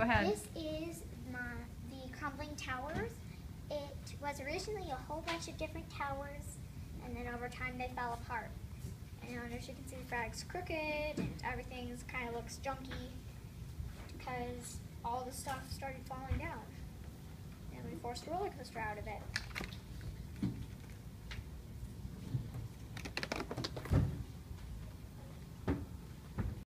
Go ahead. This is my, the crumbling towers. It was originally a whole bunch of different towers, and then over time they fell apart. And as you can see, the frag's crooked, and everything kind of looks junky because all the stuff started falling down. And we forced a roller coaster out of it.